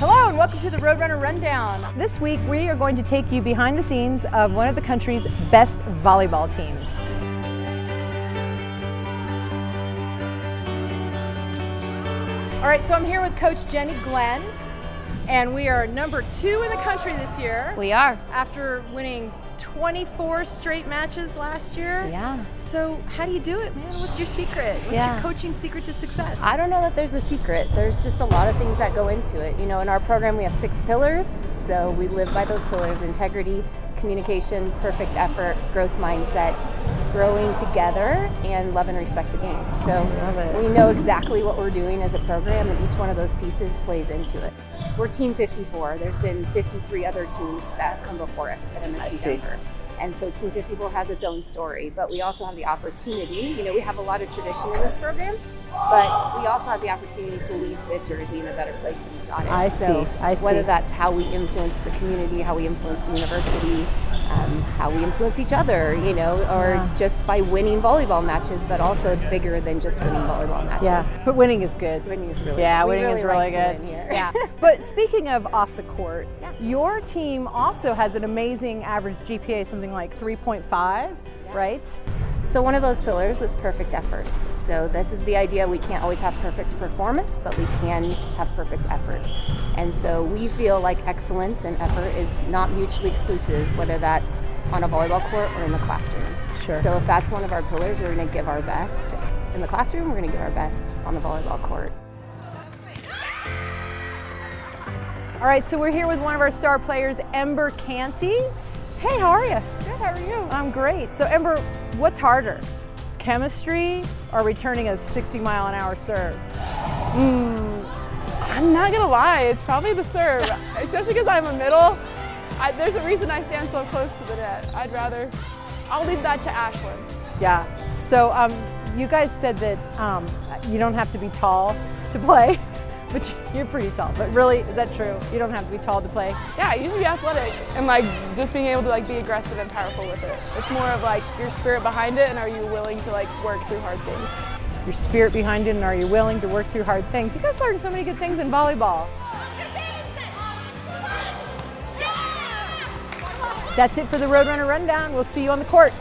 Hello and welcome to the Roadrunner Rundown. This week we are going to take you behind the scenes of one of the country's best volleyball teams. All right, so I'm here with Coach Jenny Glenn, and we are number two in the country this year. We are. After winning 24 straight matches last year. Yeah. So how do you do it, man? What's your secret? What's yeah. your coaching secret to success? I don't know that there's a secret. There's just a lot of things that go into it. You know, in our program we have six pillars, so we live by those pillars: integrity, communication, perfect effort, growth mindset, growing together, and love and respect the game. So we know exactly what we're doing as a program, and each one of those pieces plays into it. We're Team 54. There's been 53 other teams that have come before us at MSU Denver. And so Team 54 has its own story, but we also have the opportunity. You know, we have a lot of tradition in this program, but we also have the opportunity to leave the Jersey in a better place than we got it. I so see. I see. Whether that's how we influence the community, how we influence the university, um, how we influence each other, you know, or yeah. just by winning volleyball matches, but also it's bigger than just winning volleyball matches. Yeah, but winning is good. Winning is really yeah, good. winning really is really good. Yeah. but speaking of off the court, yeah. your team also has an amazing average GPA, something like 3.5, yeah. Right? So one of those pillars is perfect effort. So this is the idea we can't always have perfect performance, but we can have perfect effort. And so we feel like excellence and effort is not mutually exclusive, whether that's on a volleyball court or in the classroom. Sure. So if that's one of our pillars, we're going to give our best in the classroom, we're going to give our best on the volleyball court. All right, so we're here with one of our star players, Ember Canty. Hey, how are you? How are you? I'm great. So Ember, what's harder? Chemistry or returning a 60 mile an hour serve? Mm, I'm not gonna lie, it's probably the serve, especially because I'm a middle. I, there's a reason I stand so close to the net. I'd rather, I'll leave that to Ashlyn. Yeah, so um, you guys said that um, you don't have to be tall to play. but you're pretty tall. But really, is that true? You don't have to be tall to play. Yeah, you should be athletic and like just being able to like be aggressive and powerful with it. It's more of like your spirit behind it and are you willing to like work through hard things. Your spirit behind it and are you willing to work through hard things? You guys learned so many good things in volleyball. That's it for the Roadrunner Rundown. We'll see you on the court.